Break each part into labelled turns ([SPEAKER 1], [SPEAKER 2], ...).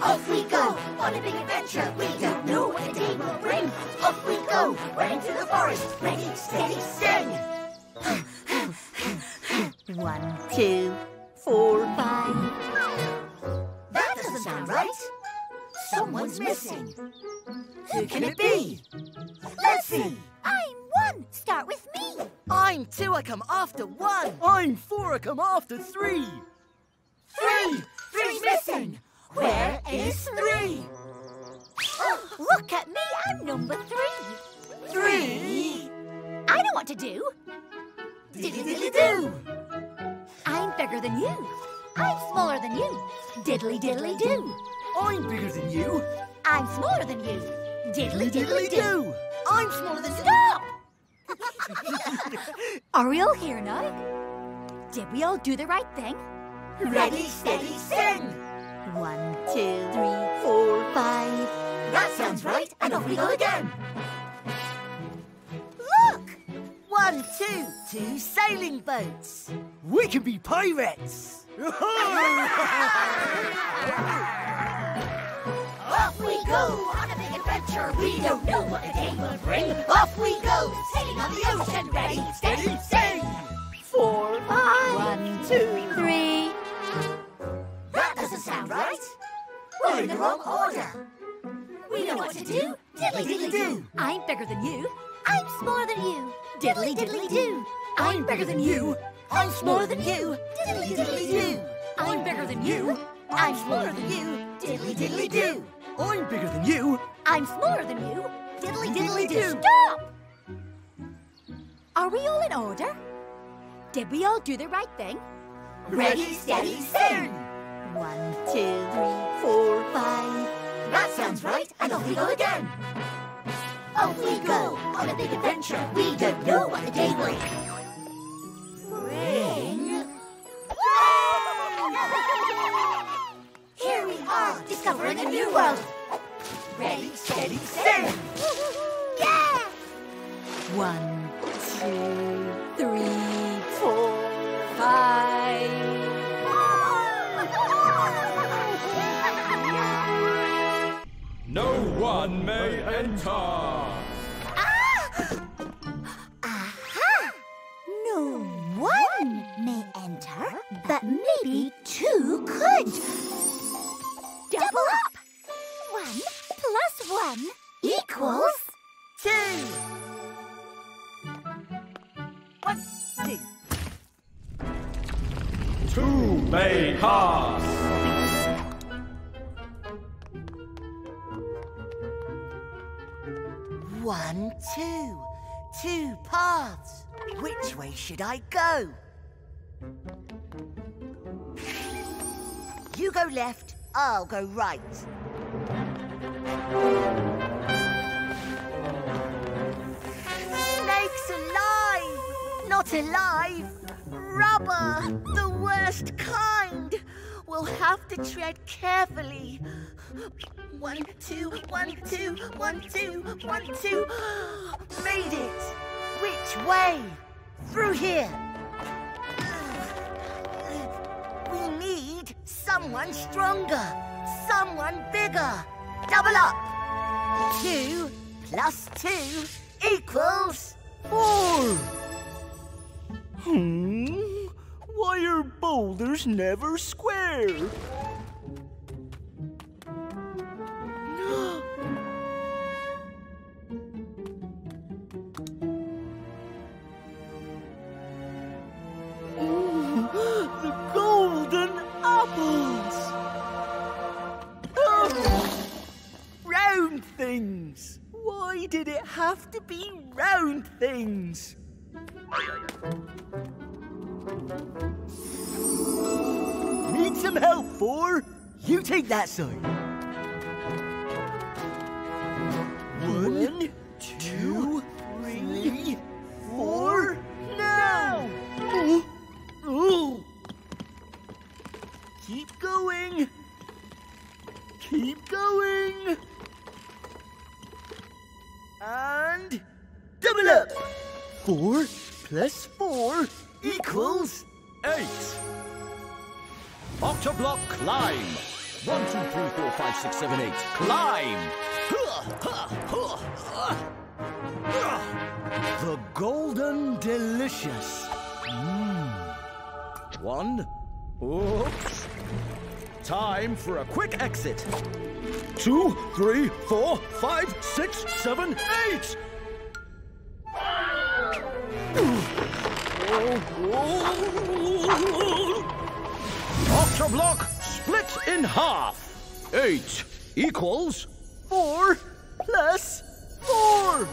[SPEAKER 1] Off we go on a big adventure. We don't know what the day will bring. Off we go, running through the forest. Ready, steady, sing.
[SPEAKER 2] One, two, four, five.
[SPEAKER 1] That doesn't sound right. Someone's missing. Who can it be? Let's see.
[SPEAKER 3] I'm one. Start with me.
[SPEAKER 4] I'm two, I come after one. I'm four, I come after three.
[SPEAKER 1] Three. Three's missing. Where is three?
[SPEAKER 3] Oh, look at me. I'm number three.
[SPEAKER 1] Three.
[SPEAKER 3] I know what to do.
[SPEAKER 1] Diddly diddly do.
[SPEAKER 3] I'm bigger than you. I'm smaller than you. Diddly diddly do.
[SPEAKER 4] I'm bigger than you.
[SPEAKER 3] I'm smaller than you. Diddly diddly do.
[SPEAKER 4] do. I'm smaller than
[SPEAKER 3] Stop! Are we all here now? Did we all do the right thing?
[SPEAKER 1] Ready, steady, sing.
[SPEAKER 2] One, two, three, four, five.
[SPEAKER 1] That sounds right. And off we go again.
[SPEAKER 4] Look! One, two, two sailing boats. We can be pirates.
[SPEAKER 1] Off we go on a big adventure. We don't know what the day will bring. Off we go, sailing on the ocean. Ready, steady, sing.
[SPEAKER 4] Four,
[SPEAKER 2] One, two,
[SPEAKER 3] Three.
[SPEAKER 1] Doesn't sound right. We're in the wrong order. We know what to do. Diddly diddly do.
[SPEAKER 3] I'm bigger than you. I'm smaller than you. Diddly diddly do. I'm bigger than you.
[SPEAKER 4] I'm smaller than you.
[SPEAKER 1] Diddly diddly do.
[SPEAKER 3] I'm bigger than you.
[SPEAKER 4] I'm smaller than you.
[SPEAKER 1] Diddly diddly do.
[SPEAKER 4] I'm bigger than you.
[SPEAKER 3] I'm smaller than you.
[SPEAKER 1] Diddly diddly do.
[SPEAKER 3] Stop! Are we all in order? Did we all do the right thing?
[SPEAKER 1] Ready, steady, sing.
[SPEAKER 2] One, two, three, four, five.
[SPEAKER 1] That sounds right. And off we go again. Off we go on a big adventure. We don't know what the day will bring. Here we are, discovering a new world. Ready, steady, sing.
[SPEAKER 3] Yeah!
[SPEAKER 2] One, two,
[SPEAKER 5] may enter. Ah!
[SPEAKER 3] No one may enter, but maybe two could. Double up! One plus one equals
[SPEAKER 4] Two. One, two.
[SPEAKER 5] Two may pass.
[SPEAKER 4] One, two. Two paths. Which way should I go? You go left, I'll go right. Snakes alive! Not alive! Rubber! The worst kind! We'll have to tread carefully. One, two, one, two, one, two, one, two. Made it! Which way? Through here. We need someone stronger, someone bigger. Double up. Two plus two equals four. Hmm? Boulders never square? the golden apples! Round things! Why did it have to be round things? Need some help, Four? You take that side. One, two, three, four, now! Oh, oh. Keep going. Keep going. And double up. Four plus four equals
[SPEAKER 5] Eight. Octoblock climb. One, two, three, four, five, six, seven, eight. Climb! The Golden Delicious. Mmm. One. Oops. Time for a quick exit. Two, three, four, five, six, seven, eight! Octoblock split in half. Eight equals four plus four.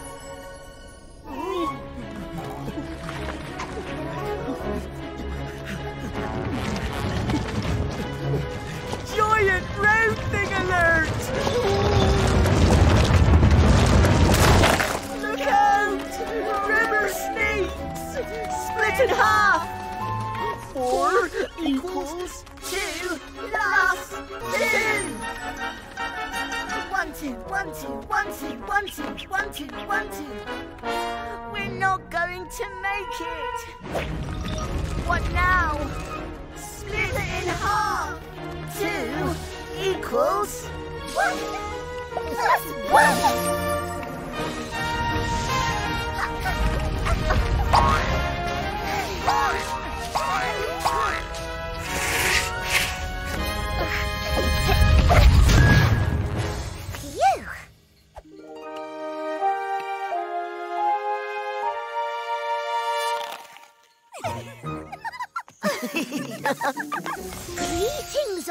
[SPEAKER 2] Giant round thing alert! Split in half! Four equals two plus two! One, two, one, two, one, two, one, two, one, two, one, two. We're not going to make it. What now? Split it in half. Two equals one plus one.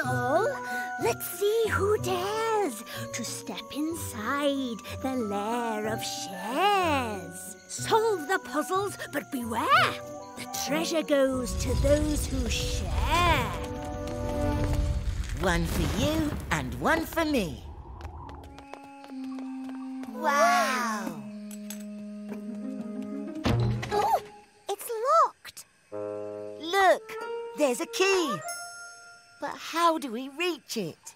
[SPEAKER 6] all. Let's see who dares to step inside the lair of shares. Solve the puzzles, but beware. The treasure goes to those who share.
[SPEAKER 4] One for you and one for me. Wow!
[SPEAKER 6] Oh, it's locked.
[SPEAKER 4] Look, there's a key. But how do we reach it?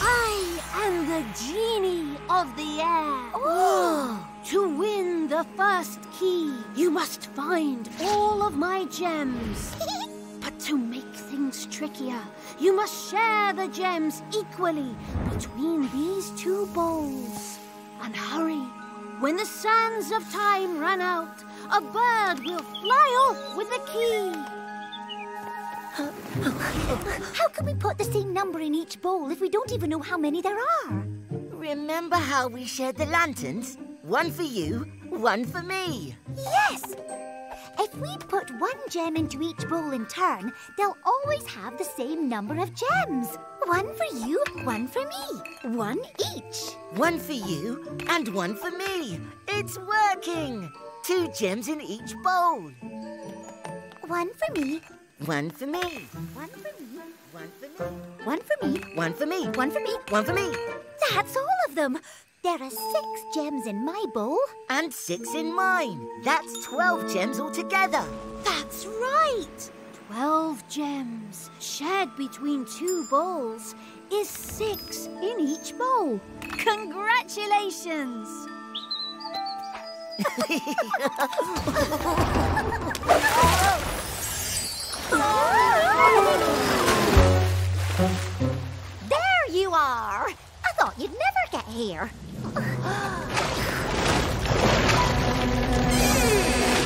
[SPEAKER 6] I am the genie of the air. Oh. To win the first key, you must find all of my gems. but to make things trickier, you must share the gems equally between these two bowls. And hurry. When the sands of time run out, a bird will fly off with the key. How can we put the same number in each bowl if we don't even know how many there are?
[SPEAKER 4] Remember how we shared the lanterns? One for you, one for me.
[SPEAKER 6] Yes! If we put one gem into each bowl in turn, they'll always have the same number of gems. One for you, one for me. One each.
[SPEAKER 4] One for you and one for me. It's working. Two gems in each bowl.
[SPEAKER 6] One for me,
[SPEAKER 4] One for me.
[SPEAKER 6] one for me,
[SPEAKER 4] One for me.
[SPEAKER 6] one for me,
[SPEAKER 4] One for me.
[SPEAKER 6] one for me.
[SPEAKER 4] One for me.
[SPEAKER 6] That's all of them. There are six gems in my bowl.
[SPEAKER 4] And six in mine. That's 12 gems altogether.
[SPEAKER 6] That's right. Twelve gems shared between two bowls is six in each bowl. Congratulations! there you are. I thought you'd never get here.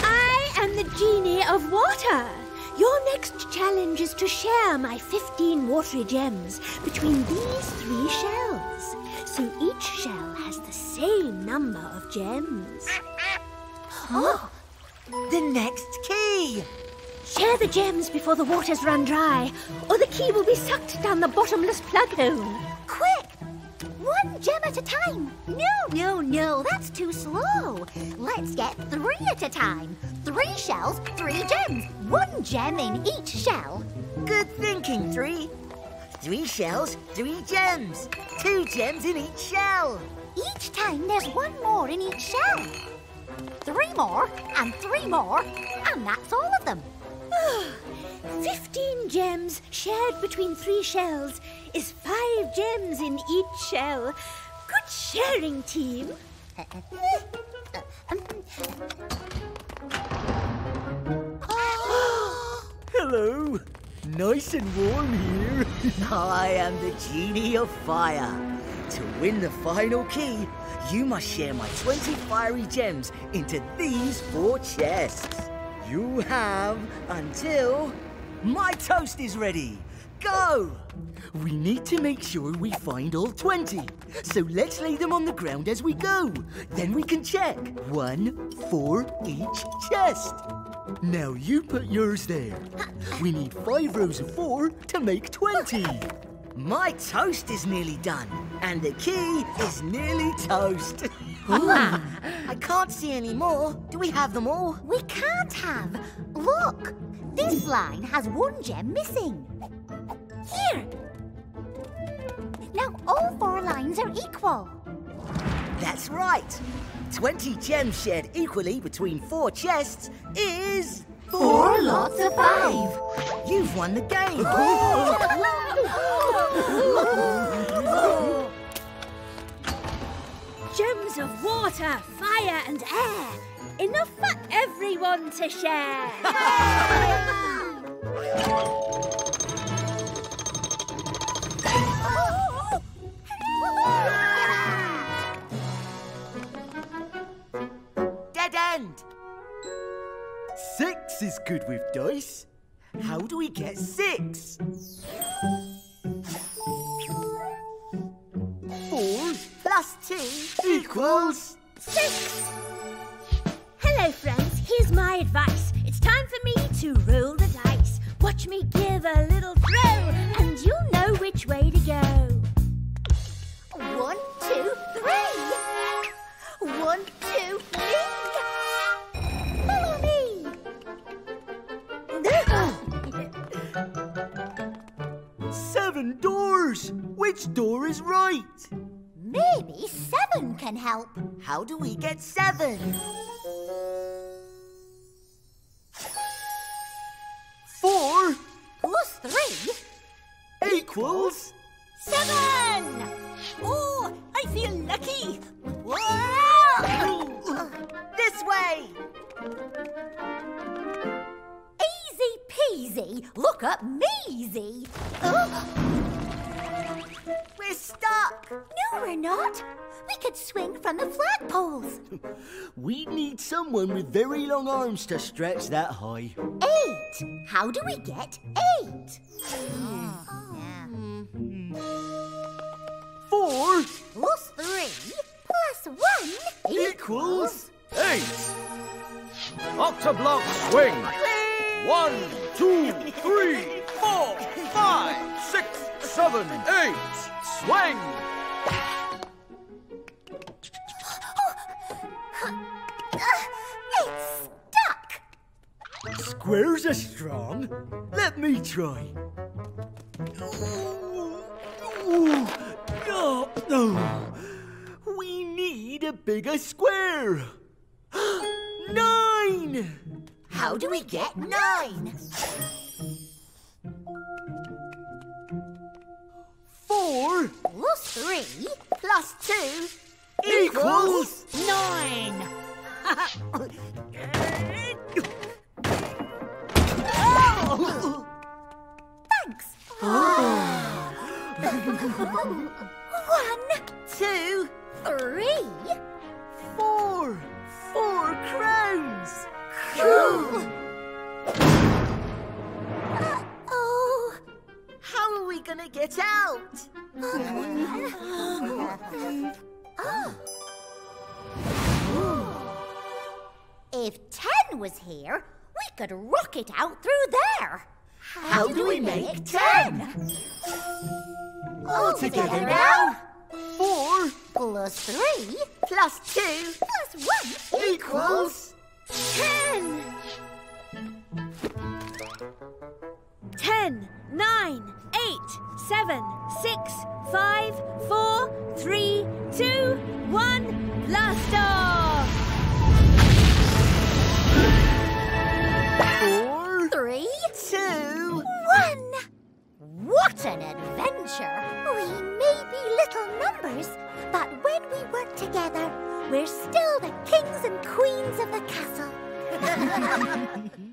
[SPEAKER 6] I am the genie of water. Your next challenge is to share my 15 watery gems between these three shells. So each shell has the same number of gems. Huh?
[SPEAKER 4] The next key.
[SPEAKER 6] Share the gems before the waters run dry, or the key will be sucked down the bottomless plug hole. Quick! One gem at a time. No, no, no, that's too slow. Let's get three at a time. Three shells, three gems. One gem in each shell.
[SPEAKER 4] Good thinking, Three. Three shells, three gems. Two gems in each shell.
[SPEAKER 6] Each time there's one more in each shell. Three more, and three more, and that's all of them. Fifteen gems shared between three shells is five gems in each shell. Good sharing, team.
[SPEAKER 5] Hello.
[SPEAKER 2] Nice and warm here. I am the Genie of Fire. To win the final key, you must share my 20 fiery gems into these four chests. You have until my toast is ready. Go! We need to make sure we find all 20. So let's lay them on the ground as we go. Then we can check. One for each chest. Now you put yours there. We need five rows of four to make 20. My toast is nearly done, and the key is nearly toast. Ah. I can't see any more. Do we have them all?
[SPEAKER 3] We can't have. Look, this line has one gem missing. Here. Now all four lines are equal.
[SPEAKER 2] That's right. 20 gems shared equally between four chests is...
[SPEAKER 3] Four lots of five.
[SPEAKER 2] You've won the game.
[SPEAKER 6] Gems of water, fire, and air. Enough for everyone to share.
[SPEAKER 2] Dead end. Six is good with dice. How do we get six? 2 equals
[SPEAKER 6] 6. Hello, friends. Here's my advice. It's time for me to roll the dice. Watch me give a little throw, and you'll know which way to go.
[SPEAKER 3] One, two, three. One, two, three. Follow me.
[SPEAKER 2] Seven doors. Which door is right?
[SPEAKER 3] Maybe seven can help.
[SPEAKER 2] How do we get seven? Four
[SPEAKER 3] Plus three.
[SPEAKER 2] equals...
[SPEAKER 3] Seven!
[SPEAKER 6] Oh, I feel lucky.
[SPEAKER 2] This way!
[SPEAKER 3] Easy peasy. Look up measy.
[SPEAKER 2] Oh, We're stuck!
[SPEAKER 3] No, we're not. We could swing from the flagpoles.
[SPEAKER 2] We need someone with very long arms to stretch that high.
[SPEAKER 3] Eight. How do we get eight? Hmm.
[SPEAKER 2] Four
[SPEAKER 3] Plus three. Plus one.
[SPEAKER 2] equals...
[SPEAKER 5] Eight. Octoblock swing. One, two, three, four, five, six, seven, eight. Swing.
[SPEAKER 3] It's stuck.
[SPEAKER 2] Squares are strong. Let me try. Oh, no. We need a bigger square. Nine!
[SPEAKER 3] How do we get nine?
[SPEAKER 2] Four
[SPEAKER 3] Plus three.
[SPEAKER 2] plus two equals
[SPEAKER 6] Nine.
[SPEAKER 3] Thanks. One,
[SPEAKER 2] two,
[SPEAKER 3] three.
[SPEAKER 2] four. Four crowns.
[SPEAKER 3] Oh.
[SPEAKER 2] How are we gonna get out? Oh.
[SPEAKER 3] If ten was here, we could rocket out through there.
[SPEAKER 2] How do we make ten?
[SPEAKER 3] All
[SPEAKER 2] together now. Four
[SPEAKER 3] Plus three.
[SPEAKER 2] plus two
[SPEAKER 3] Plus one.
[SPEAKER 2] equals
[SPEAKER 6] Ten. Ten, nine, eight, seven, six, five, four, three, two, one. Blast off!
[SPEAKER 2] four,
[SPEAKER 3] Three.
[SPEAKER 2] two.
[SPEAKER 3] One. What an adventure! We may be little numbers, but when we work together, we're still the kings and queens of the castle.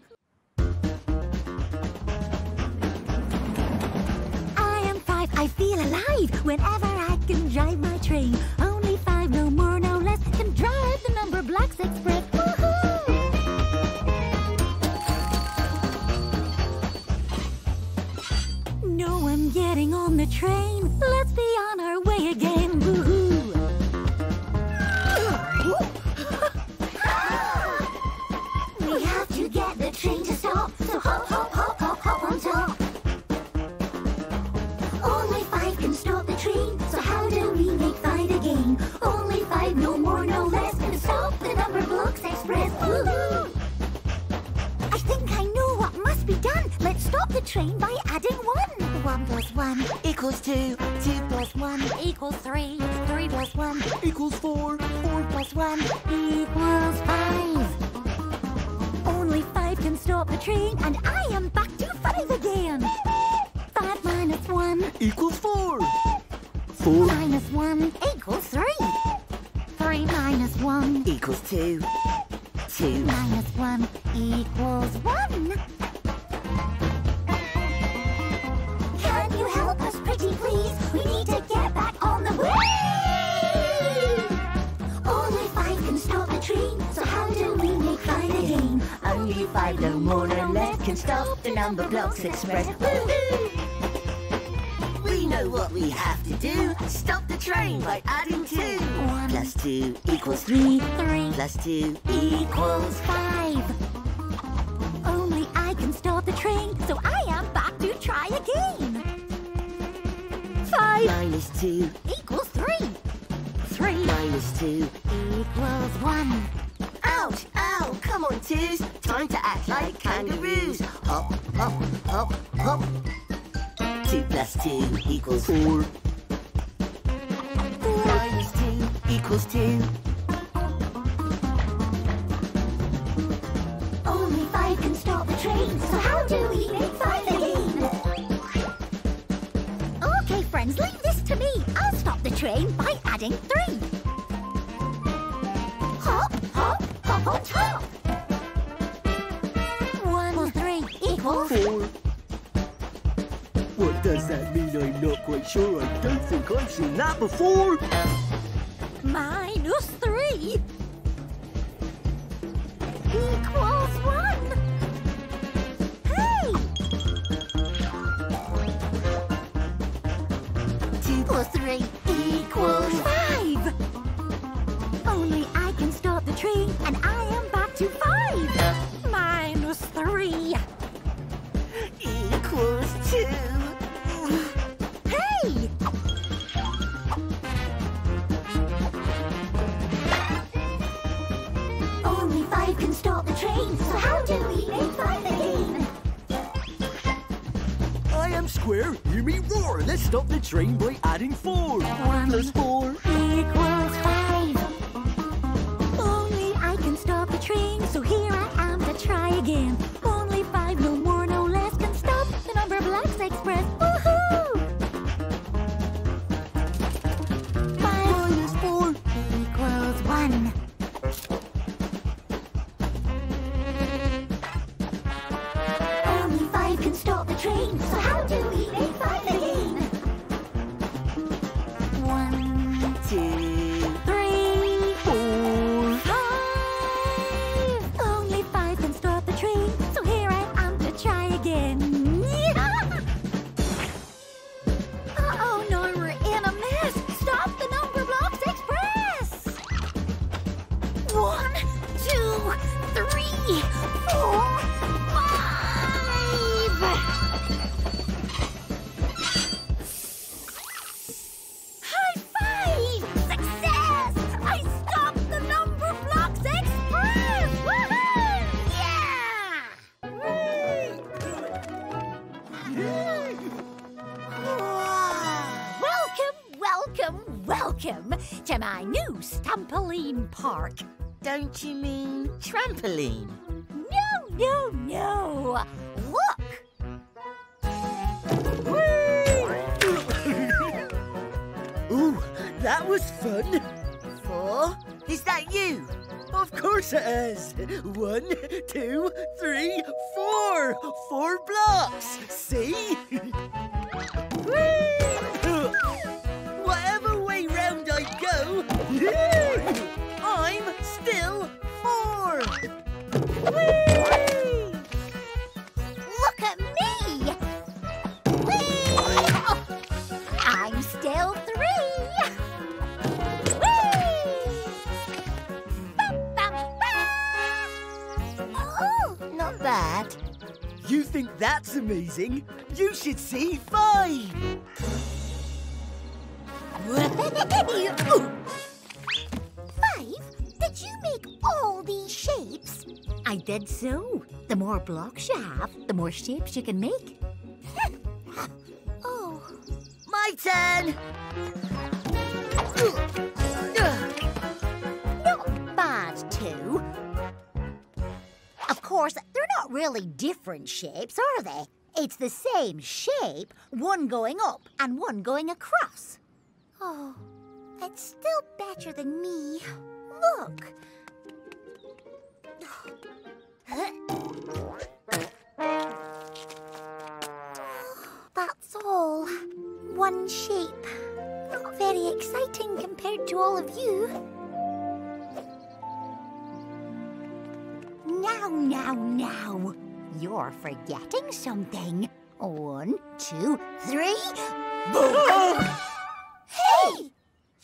[SPEAKER 3] can
[SPEAKER 4] stop the train, so how do we make five again? Only five, no more, no less, can stop the Numberblocks express. Woohoo! We
[SPEAKER 2] know what we have to do. Stop the train by adding two.
[SPEAKER 3] One.
[SPEAKER 2] Plus two equals three.
[SPEAKER 3] Three
[SPEAKER 2] Plus two
[SPEAKER 3] equals five. Only I can stop the train, so I am back to try again. Five
[SPEAKER 2] minus two.
[SPEAKER 3] equals three. Three
[SPEAKER 2] Minus two.
[SPEAKER 3] equals one.
[SPEAKER 2] Ouch! Ow! Come on, twos. Time to act like kangaroos. Hop, hop, hop, hop. Two plus two equals four. four. Minus two equals two.
[SPEAKER 3] Adding three.
[SPEAKER 4] Hop, hop, hop on top.
[SPEAKER 3] One plus three equals
[SPEAKER 2] Four. What does that mean? I'm not quite sure. I don't think I've seen that before.
[SPEAKER 3] minus three equals
[SPEAKER 2] square. Hear me roar. Let's stop the train by adding four.
[SPEAKER 3] One.
[SPEAKER 2] plus four.
[SPEAKER 3] Equals five. Only I can stop the train, so here I am to try again. Park.
[SPEAKER 2] Don't you mean trampoline?
[SPEAKER 3] No, no, no! Look!
[SPEAKER 2] Ooh, that was fun. Four? Is that you? Of course it is. One, two, three, four. Four blocks. See?
[SPEAKER 4] You think that's amazing? You should see five.
[SPEAKER 1] Five? Did you make all these shapes?
[SPEAKER 3] I did so. The more blocks you have, the more shapes you can make.
[SPEAKER 1] Oh,
[SPEAKER 4] My turn.
[SPEAKER 3] Oh. Of course, they're not really different shapes, are they? It's the same shape, one going up and one going across.
[SPEAKER 1] oh, that's still better than me. Look. That's all. One shape. Not very exciting compared to all of you.
[SPEAKER 3] Now, now. You're forgetting something. One, two, three.
[SPEAKER 1] Hey!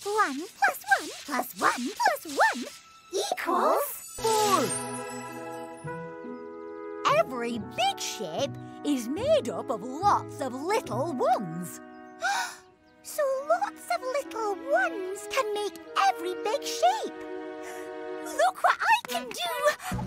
[SPEAKER 1] One plus one plus one plus one equals
[SPEAKER 4] Four.
[SPEAKER 3] Every big shape is made up of lots of little ones.
[SPEAKER 1] So lots of little ones can make every big shape. Look what I can do!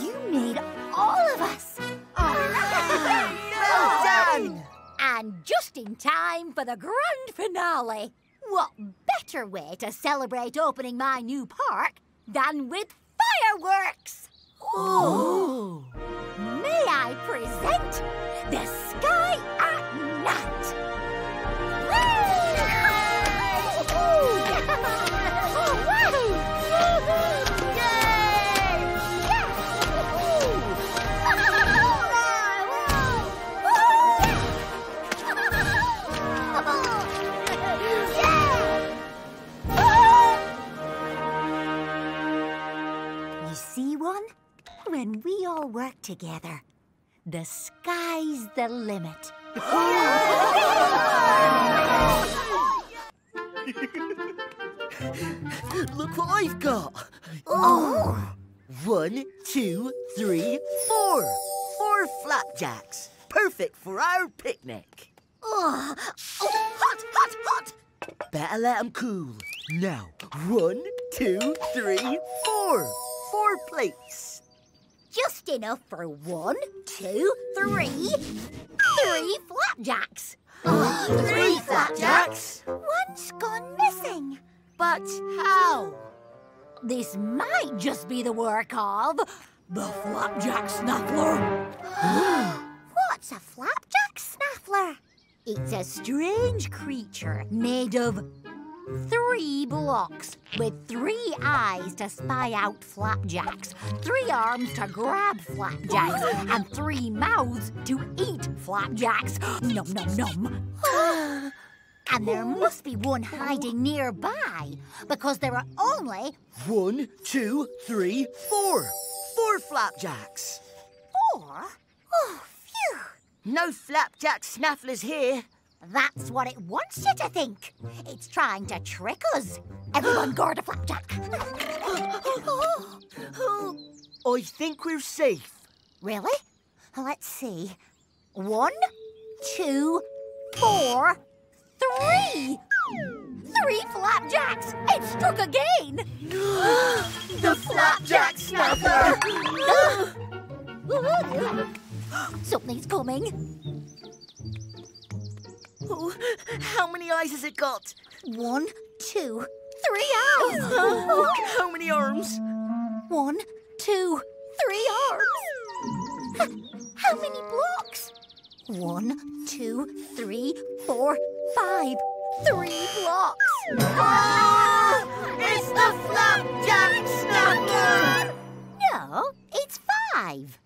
[SPEAKER 3] You made all of us.
[SPEAKER 4] Oh, ah, well oh. done.
[SPEAKER 3] And just in time for the grand finale. What better way to celebrate opening my new park than with fireworks?
[SPEAKER 4] Oh.
[SPEAKER 3] May I present the Sky at Night? When we all work together, the sky's the limit.
[SPEAKER 4] Look what I've got. Oh. One, two, three, four. Four flapjacks. Perfect for our picnic.
[SPEAKER 1] Oh, oh hot, hot, hot!
[SPEAKER 4] Better let 'em cool. Now, one, two, three, four. Four plates.
[SPEAKER 3] Just enough for one, two, three, three flapjacks.
[SPEAKER 4] Three flapjacks?
[SPEAKER 1] One's gone missing.
[SPEAKER 4] But how?
[SPEAKER 3] This might just be the work of the flapjack snaffler.
[SPEAKER 1] What's a flapjack snaffler?
[SPEAKER 3] It's a strange creature made of three blocks with three eyes to spy out flapjacks, three arms to grab flapjacks, and three mouths to eat flapjacks. Num num num. and there must be one hiding nearby because there are only
[SPEAKER 4] One, two, three, four. Four flapjacks.
[SPEAKER 3] four.
[SPEAKER 1] Oh, phew.
[SPEAKER 4] No flapjack snafflers here.
[SPEAKER 3] That's what it wants you to think. It's trying to trick us. Everyone guard a flapjack.
[SPEAKER 4] I think we're safe.
[SPEAKER 3] Really? Let's see. One, two, four, three! Three flapjacks! It struck again!
[SPEAKER 4] The flapjack snapper!
[SPEAKER 3] Something's coming.
[SPEAKER 4] How many eyes has it got?
[SPEAKER 3] One, two, three arms!
[SPEAKER 4] Oh, how many arms?
[SPEAKER 3] One, two, three arms!
[SPEAKER 1] How many blocks?
[SPEAKER 3] One, two, three, four, five. Three blocks!
[SPEAKER 4] Ah! It's the flapjack snaffler!
[SPEAKER 3] No, it's five.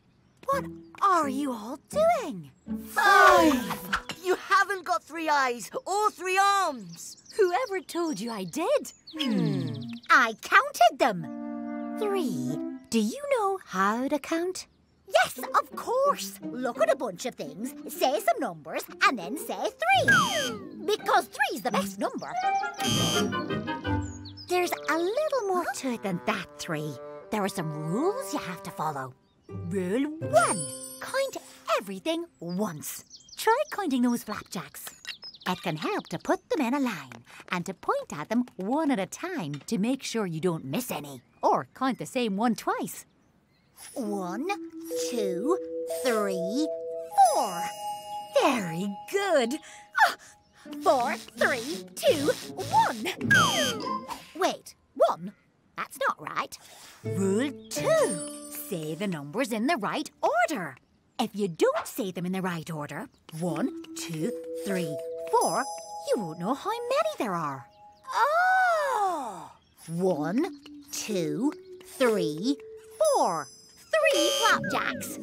[SPEAKER 3] What are you all doing?
[SPEAKER 4] Five! You haven't got three eyes or three arms.
[SPEAKER 3] Whoever told you I did? Hmm. I counted them. Three. Do you know how to count?
[SPEAKER 1] Yes, of course. Look at a bunch of things, say some numbers, and then say three. Because three's the best number.
[SPEAKER 3] There's a little more to it than that, Three. There are some rules you have to follow. Rule one count everything once. Try counting those flapjacks. It can help to put them in a line and to point at them one at a time to make sure you don't miss any. Or count the same one twice.
[SPEAKER 1] One, two, three, four.
[SPEAKER 3] Very good.
[SPEAKER 1] Ah, four, three, two, one. Wait, one? That's not right.
[SPEAKER 3] Rule two. Say the numbers in the right order. If you don't say them in the right order, one, two, three, four, you won't know how many there are.
[SPEAKER 1] Oh! One, two, three, four. Three flapjacks.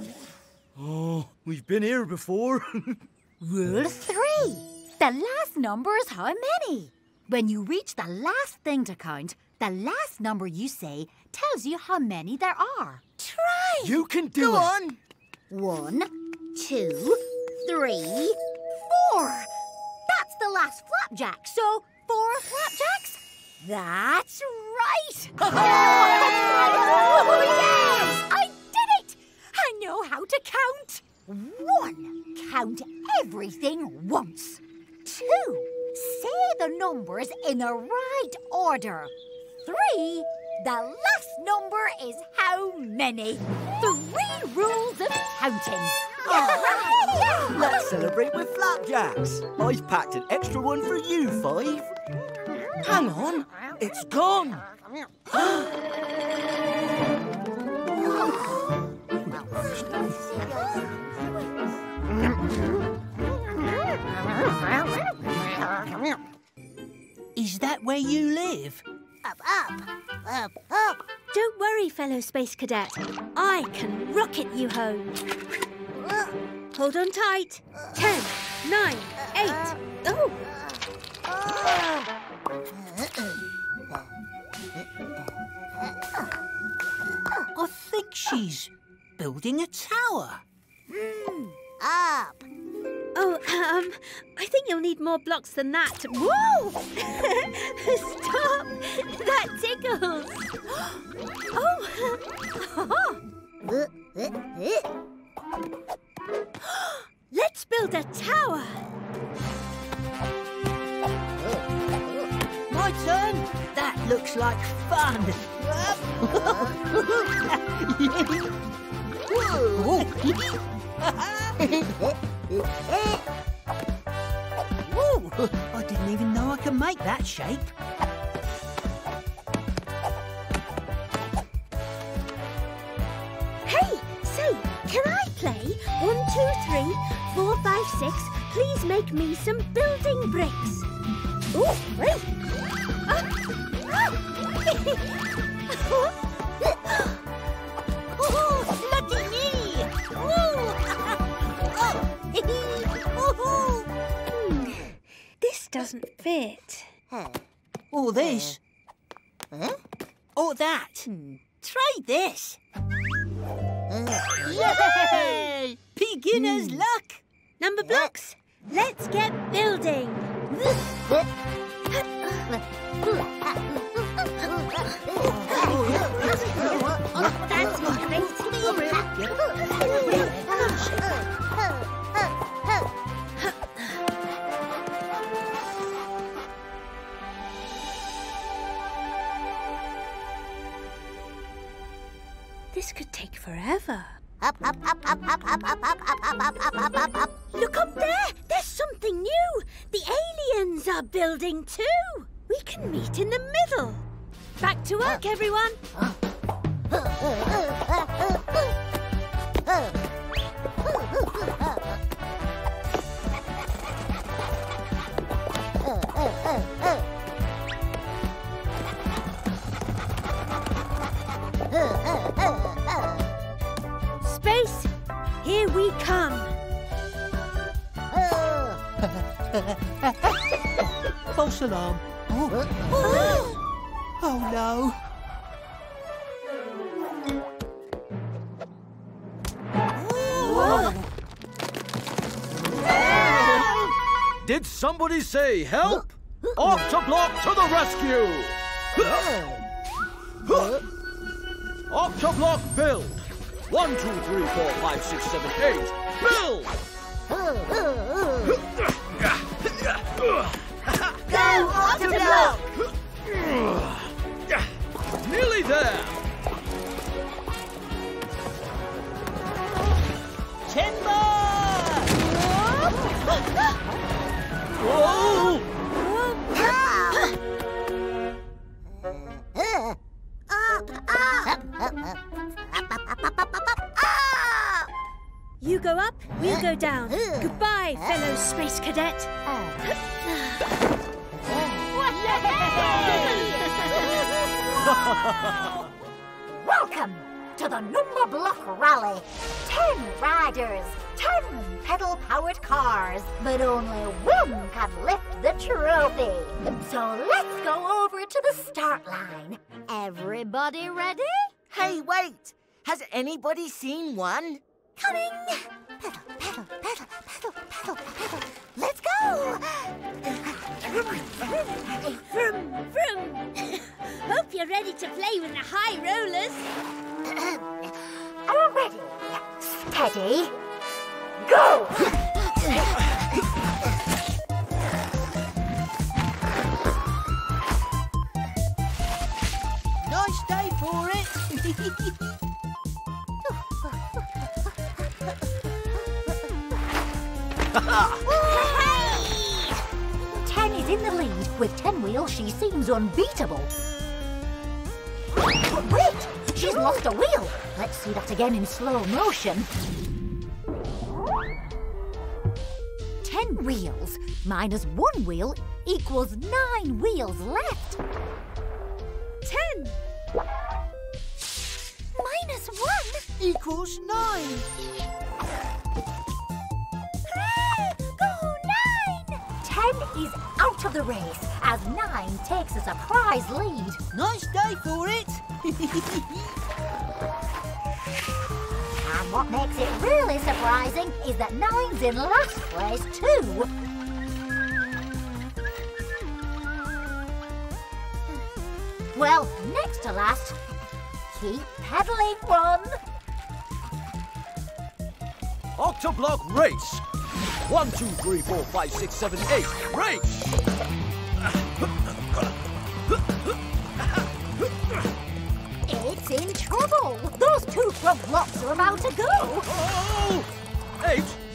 [SPEAKER 2] Oh, we've been here before.
[SPEAKER 3] Rule three. The last number is how many. When you reach the last thing to count, the last number you say tells you how many there are. Try!
[SPEAKER 2] You can do
[SPEAKER 1] Go
[SPEAKER 2] it.
[SPEAKER 1] on. One, two, three, four. That's the last flapjack, so four flapjacks? That's right!
[SPEAKER 3] Oh, yes! I did it! I know how to count.
[SPEAKER 1] One, count everything once. Two, say the numbers in the right order. Three, the last number is how many. Three rules of counting.
[SPEAKER 2] Let's celebrate with flapjacks. I've packed an extra one for you, Five. Hang on, it's gone.
[SPEAKER 7] Is that where you live?
[SPEAKER 1] Up, up, up, up.
[SPEAKER 6] Don't worry, fellow space cadet. I can rocket you home. Hold on tight. Ten, nine, eight. Oh,
[SPEAKER 7] I think she's building a tower. Hmm.
[SPEAKER 1] Up.
[SPEAKER 6] Oh, um, I think you'll need more blocks than that. Whoa! Stop! That tickles. Oh. Let's build a tower.
[SPEAKER 7] My turn. That looks like fun. Whoa! I didn't even know I could make that shape.
[SPEAKER 6] Hey, say, can I play? One, two, three, four, five, six. Please make me some building bricks. Ooh, great.
[SPEAKER 1] Ah,
[SPEAKER 6] ah. Oh, doesn't fit.
[SPEAKER 7] Or oh, this. Or oh, that. Try this. Yay! Beginner's luck.
[SPEAKER 6] Numberblocks. Let's get building.
[SPEAKER 1] That's
[SPEAKER 6] This Everyone!
[SPEAKER 2] Huh? Say help? Octoblock to the rescue! Octoblock build! One, two, three, four, five, six, seven, eight.
[SPEAKER 6] You go up, we'll go down. Goodbye, fellow space cadet.
[SPEAKER 3] Welcome to the Numberblock Rally. Ten riders, ten pedal-powered cars, but only one can lift the trophy. So let's go over to the start line. Everybody ready?
[SPEAKER 8] Hey, wait! Has anybody seen one?
[SPEAKER 3] Coming! Pedal, pedal, pedal, pedal, pedal, pedal. Let's go!
[SPEAKER 6] Vroom, vroom. Hope you're ready to play with the high rollers.
[SPEAKER 3] I'm ready. Steady. Go!
[SPEAKER 7] Nice day for it.
[SPEAKER 3] Ten is in the lead. With ten wheels, she seems unbeatable. But wait! She's lost a wheel. Let's see that again in slow motion. Ten wheels minus one wheel equals nine wheels left.
[SPEAKER 6] Ten.
[SPEAKER 3] Minus one?
[SPEAKER 7] Equals nine.
[SPEAKER 3] Ten is out of the race as nine takes a surprise lead.
[SPEAKER 7] Nice day for it.
[SPEAKER 3] And what makes it really surprising is that nine's in last place too. Well, next to last, keep pedaling one.
[SPEAKER 2] Octoblock race! One, two, three, four, five, six, seven, eight. Race!
[SPEAKER 3] It's in trouble. Those two front blocks are about to go.
[SPEAKER 2] Oh! Eight!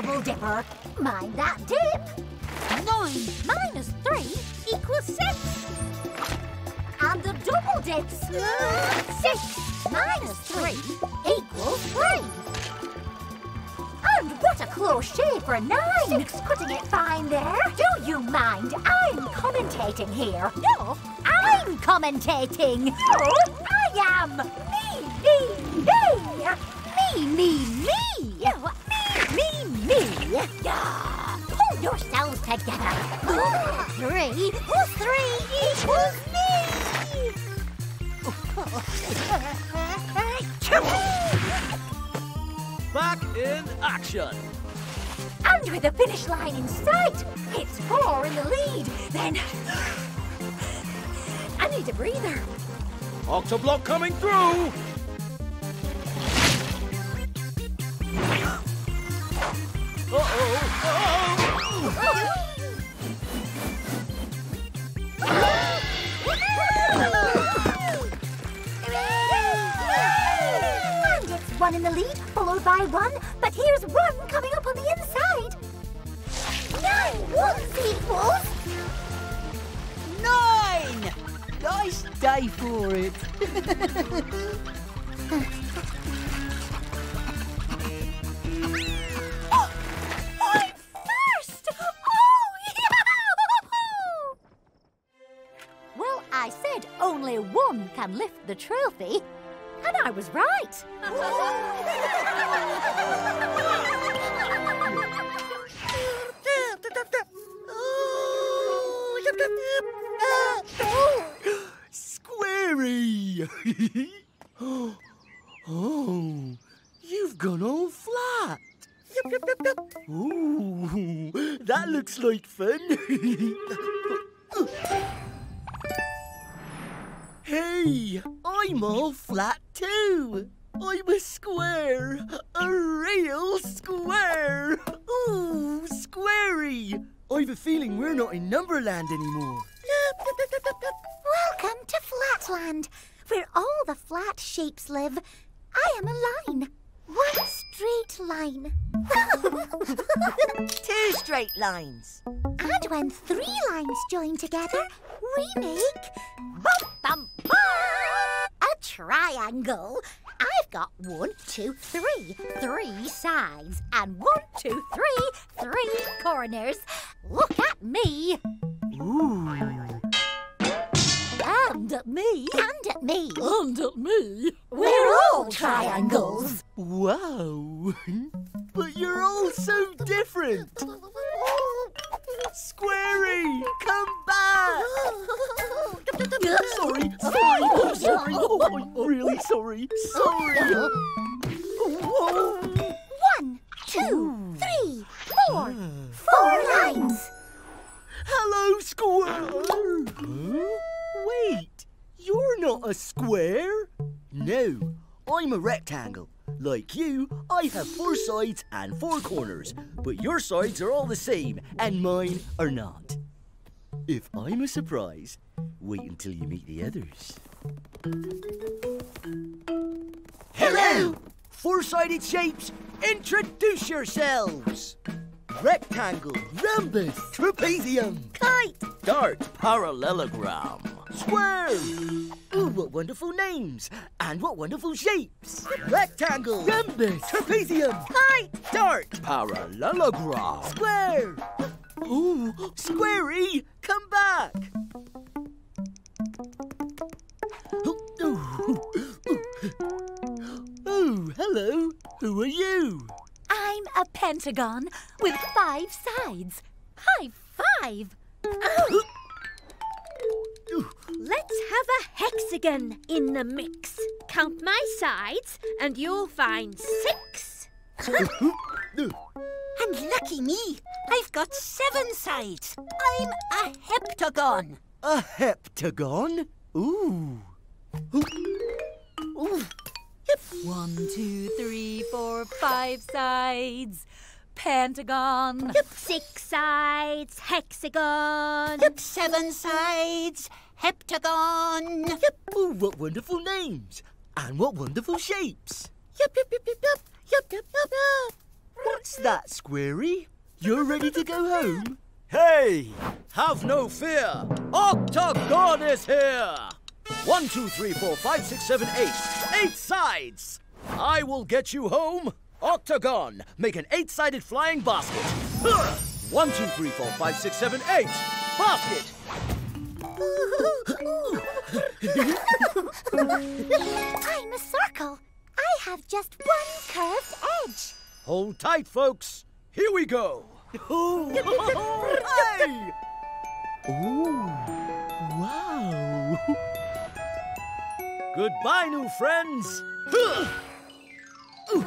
[SPEAKER 3] Double dipper. Mind that dip. Nine minus three equals six. And the double dips. Six minus three equals three. And what a close shave for nine. Six putting it fine there. Do you mind? I'm commentating here. No, I'm commentating. No, I am. Me, me, me. Me, me, me. Pull yourselves together. Three plus three equals me.
[SPEAKER 2] Back in action!
[SPEAKER 3] And with the finish line in sight, it's four in the lead. Then I need a breather.
[SPEAKER 2] Octoblock coming through!
[SPEAKER 3] And it's
[SPEAKER 1] one in the lead, followed by one, but here's one coming up on the inside. Nine equals
[SPEAKER 7] Nine! Nice day for it.
[SPEAKER 3] can lift the trophy, and I was right.
[SPEAKER 2] Squarey! oh, you've gone all flat. Ooh, that looks like fun. I'm all flat too. I'm a square, a real square. Ooh, squarey. I've a feeling we're not in Numberland anymore.
[SPEAKER 1] Welcome to Flatland, where all the flat shapes live. I am a line. One straight line.
[SPEAKER 7] Two straight lines.
[SPEAKER 1] and when three lines join together, we make
[SPEAKER 3] Bum, bum, bum. A triangle. I've got one, two, three, three sides, and one, two, three, three corners. Look at me,
[SPEAKER 2] Ooh.
[SPEAKER 3] and at me,
[SPEAKER 1] and at me.
[SPEAKER 3] and at me. We're all triangles.
[SPEAKER 2] Wow. but you're all so different. Squarey, come back. sorry, sorry, oh, sorry. Oh, I'm really sorry. Sorry.
[SPEAKER 1] One, two, three, four. Four lines.
[SPEAKER 2] Hello, square. Huh? Wait, you're not a square. No, I'm a rectangle. Like you, I have four sides and four corners, but your sides are all the same and mine are not. If I'm a surprise, wait until you meet the others. Hello! Four-sided shapes, introduce yourselves! Rectangle, rhombus, trapezium, kite, dart, parallelogram, square. Ooh, what wonderful names and what wonderful shapes! Rectangle, rhombus, trapezium, kite, dart, parallelogram, square. Ooh, squarey, come back. Oh, hello. Who are you?
[SPEAKER 3] I'm a pentagon with five sides. High five.
[SPEAKER 6] Let's have a hexagon in the mix. Count my sides and you'll find six.
[SPEAKER 7] And lucky me, I've got seven sides. I'm a heptagon.
[SPEAKER 2] A heptagon? Ooh. Ooh. Yep.
[SPEAKER 3] One, two, three, four, five sides. Pentagon.
[SPEAKER 6] Six sides, hexagon.
[SPEAKER 7] Seven sides, heptagon.
[SPEAKER 2] Ooh, what wonderful names and what wonderful shapes. Yep, yep, yep, yep, yup, yup, yep, yup, yup. What's that, Squarey? You're ready to go home? Hey, have no fear. Octagon is here. One, two, three, four, five, six, seven, eight. Eight sides. I will get you home. Octagon, make an eight-sided flying basket. Huh. One, two, three, four, five, six, seven, eight. Basket.
[SPEAKER 1] I'm a circle. I have just one curved edge.
[SPEAKER 2] Hold tight, folks. Here we go. Ooh, hey! Ooh, wow. Goodbye, new friends. I'm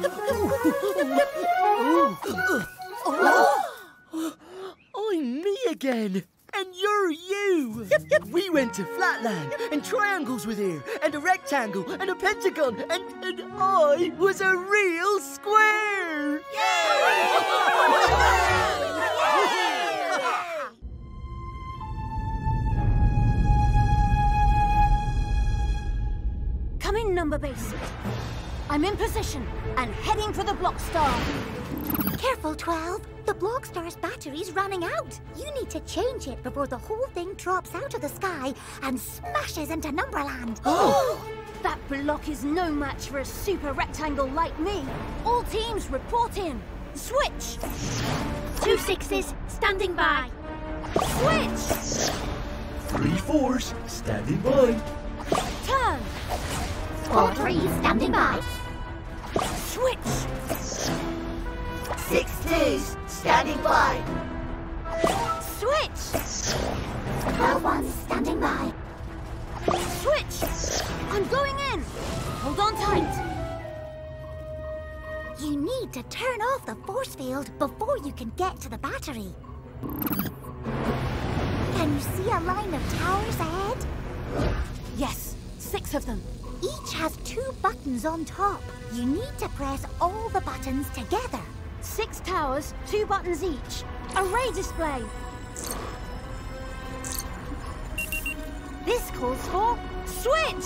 [SPEAKER 2] oh, me again. And you're you! Yep, yep. We went to Flatland, and triangles were there, and a rectangle, and a pentagon, and, and I was a real square!
[SPEAKER 6] Come in, number base.
[SPEAKER 9] I'm in position and heading for the Blockstar.
[SPEAKER 3] Careful, 12. The Blockstar's battery's running out. You need to change it before the whole thing drops out of the sky and smashes into Numberland. Oh!
[SPEAKER 9] That block is no match for a super rectangle like me. All teams report in. Switch!
[SPEAKER 6] Two sixes, standing by.
[SPEAKER 9] Switch!
[SPEAKER 10] Three fours, standing by.
[SPEAKER 9] Turn!
[SPEAKER 3] All threes standing by.
[SPEAKER 9] Switch!
[SPEAKER 4] Six twos, standing by.
[SPEAKER 9] Switch!
[SPEAKER 3] 12 ones standing by.
[SPEAKER 9] Switch! I'm going in! Hold on tight!
[SPEAKER 3] You need to turn off the force field before you can get to the battery. Can you see a line of towers ahead?
[SPEAKER 9] Yes, six of them.
[SPEAKER 3] Each has two buttons on top. You need to press all the buttons together.
[SPEAKER 9] Six towers, two buttons each. Array display. This calls for switch!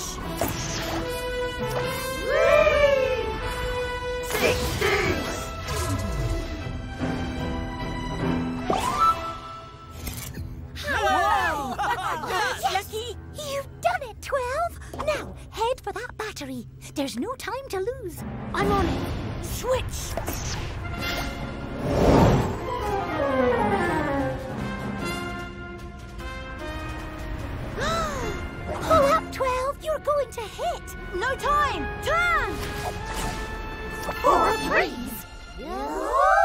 [SPEAKER 4] Six twos.
[SPEAKER 9] Lucky!
[SPEAKER 3] You've battery. There's no time to lose.
[SPEAKER 9] I'm on it. Switch!
[SPEAKER 3] Pull up, 12! You're going to hit!
[SPEAKER 9] No time! Turn!
[SPEAKER 3] Four threes! Look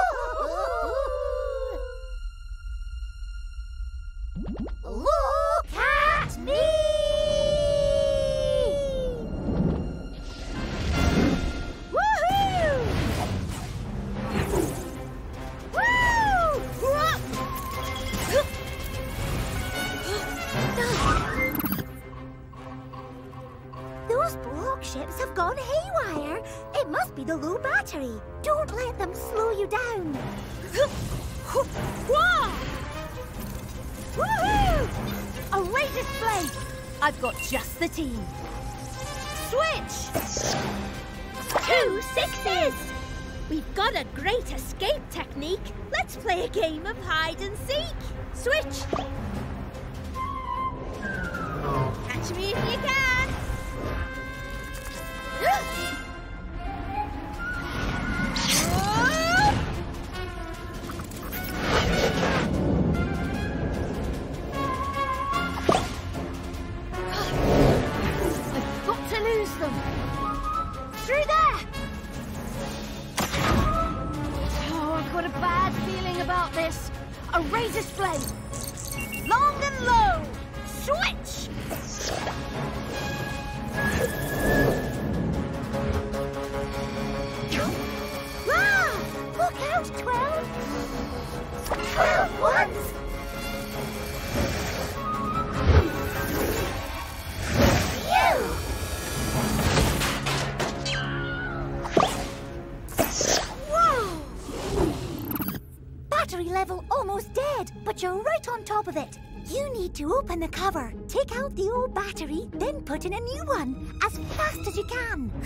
[SPEAKER 3] battery. Don't let them slow you down.
[SPEAKER 9] Woohoo! Array display! I've got just the team. Switch!
[SPEAKER 6] Two sixes! We've got a great escape technique. Let's play a game of hide and seek. Switch! Catch me if you can!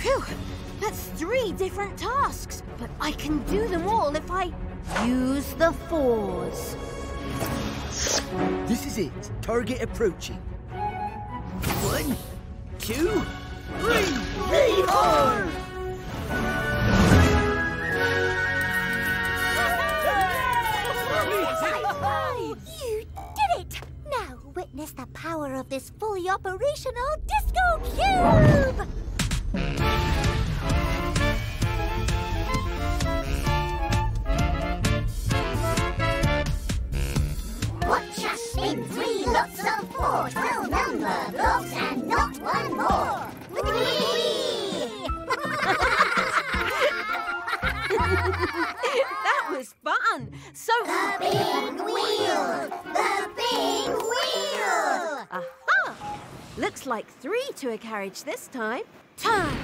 [SPEAKER 3] Phew!
[SPEAKER 9] That's three different tasks, but I can do them all if I use the fours.
[SPEAKER 2] This is it. Target approaching. One, two, three.
[SPEAKER 4] Three fours.
[SPEAKER 3] You did it! Now witness the power of this fully operational Disco Cube! Watch us spin three lots of four, twelve number blocks and not one more!
[SPEAKER 9] that was fun. So
[SPEAKER 3] The big wheel! The big wheel!
[SPEAKER 9] Aha! Looks like three to a carriage this time. Turn!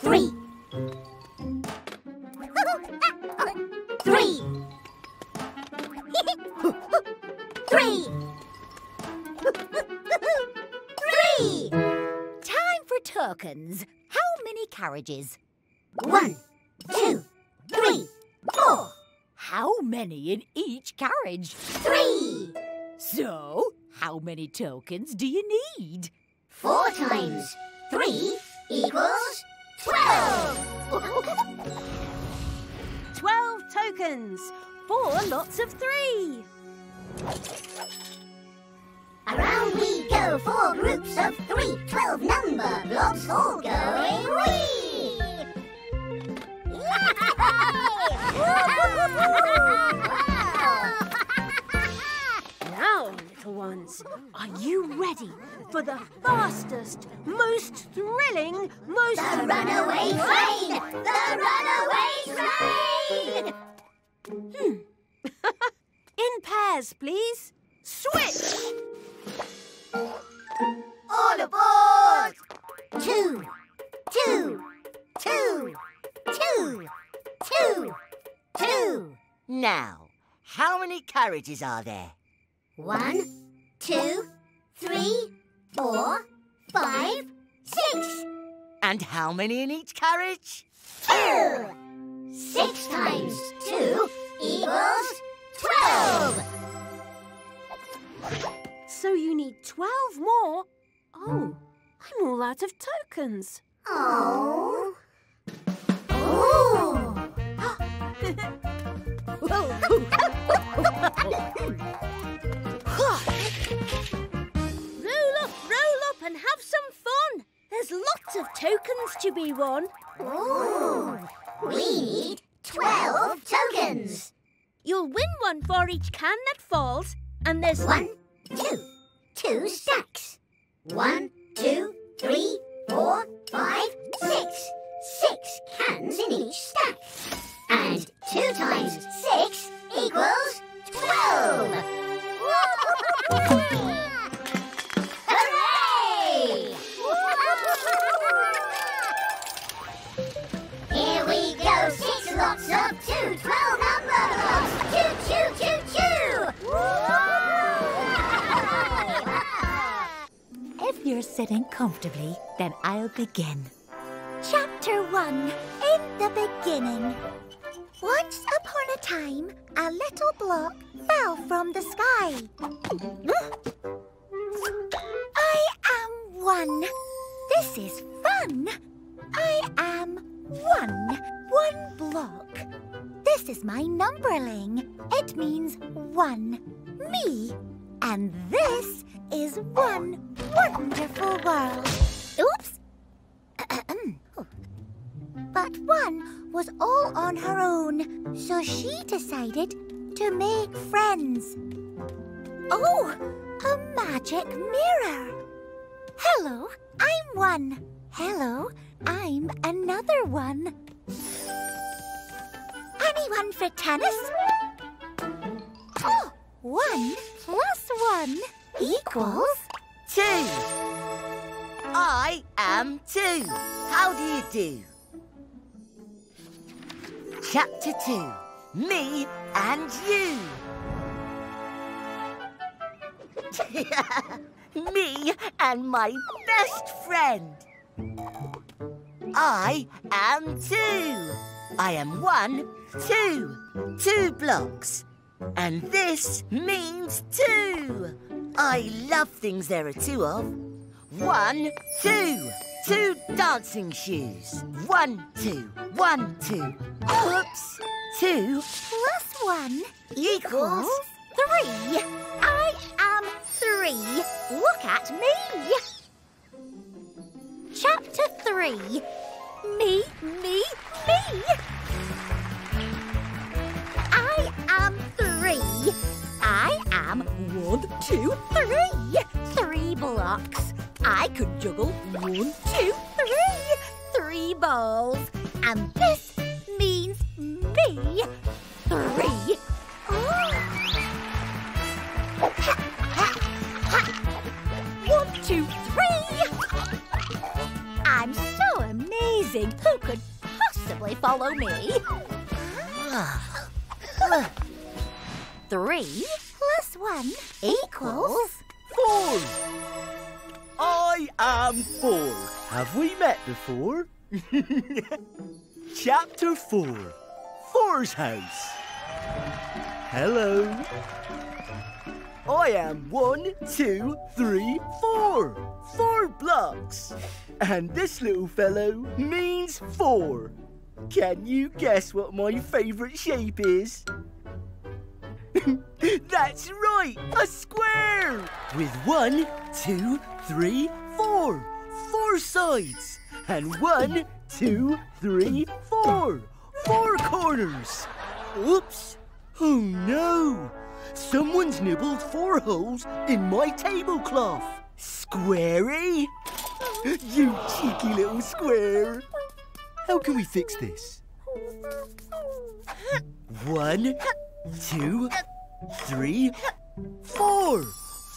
[SPEAKER 3] Three. Three. Three. Three. tokens. How many carriages?
[SPEAKER 1] One, two, three, four,
[SPEAKER 3] How many in each carriage?
[SPEAKER 1] three.
[SPEAKER 3] So, how many tokens do you need?
[SPEAKER 1] Four times three equals twelve.
[SPEAKER 9] Twelve tokens. Four lots of three.
[SPEAKER 1] Around we go, four groups of three, twelve number blocks all going
[SPEAKER 9] ones, are you ready for the fastest, most thrilling, most
[SPEAKER 1] The runaway train! The runaway train! Hmm.
[SPEAKER 9] in pairs, please? Switch!
[SPEAKER 1] All aboard! Two, two, two, two, two, two.
[SPEAKER 4] Now, how many carriages are there?
[SPEAKER 1] One, two, three, four, five, six.
[SPEAKER 4] And how many in each carriage?
[SPEAKER 1] Two. Six times two equals twelve.
[SPEAKER 9] So you need twelve more? Oh, I'm all out of tokens.
[SPEAKER 1] Oh. Ooh.
[SPEAKER 6] There's lots of tokens to be won.
[SPEAKER 1] Ooh. We need twelve tokens.
[SPEAKER 6] You'll win one for each can that falls, and there's
[SPEAKER 1] One, two, two stacks. One, two, three, four, five, six. Six cans in each stack. And two times six equals twelve.
[SPEAKER 3] begin.
[SPEAKER 1] Chapter 1 In the Beginning. Once upon a time, a little block fell from the sky. I am one. This is fun. I am one. One block. This is my numberling. It means one. Me. And this is one wonderful world. Oops. But one was all on her own, so she decided to make friends. Oh, a magic mirror. Hello, I'm one. Hello, I'm another one. Anyone for tennis? Oh, one plus one equals
[SPEAKER 4] Two. I am two. How do you do? Chapter two. Me and you. Me and my best friend. I am two. I am one, two. Two blocks. And this means two. I love things there are two of. One, two. Two dancing shoes. One, two, one, two. Oops. Two
[SPEAKER 1] plus one
[SPEAKER 4] equals
[SPEAKER 1] three. I am three. Look at me. Chapter three. Me, me, me. I am three.
[SPEAKER 3] I am one, two, three. Three blocks. I could juggle one, two, three. Three balls. And this means me. Three. One, two, three. I'm so amazing. Who could possibly follow me? Three
[SPEAKER 1] Plus one equals
[SPEAKER 4] four.
[SPEAKER 2] I am four. Have we met before? Chapter four. Four's house. Hello. I am one, two, three, four. Four blocks. And this little fellow means four. Can you guess what my favourite shape is? That's right, a square! With one, two, three, four. Four sides. And one, two, three, four. Four corners. Oops. Oh no! Someone's nibbled four holes in my tablecloth. Squarey? You cheeky little square. How can we fix this? One, two, three, four.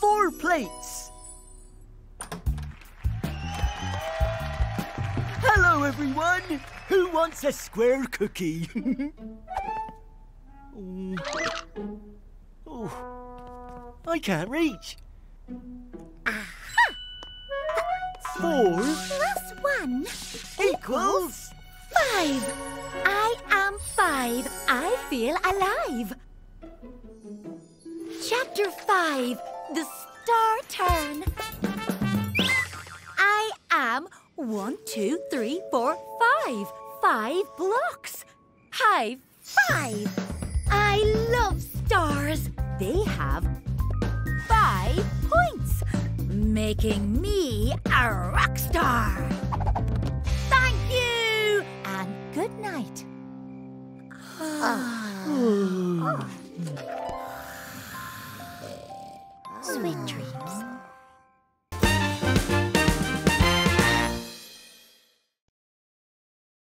[SPEAKER 2] Four plates. Hello, everyone. Who wants a square cookie? oh. oh, I can't reach. Four
[SPEAKER 3] Plus one.
[SPEAKER 2] equals
[SPEAKER 3] Five. I am five. I feel alive. Chapter five. The star turn. I am one, two, three, four, five. Five blocks. High five. I love stars. They have five points, making me a rock star. Thank you and good night. Ah. Sweet dreams.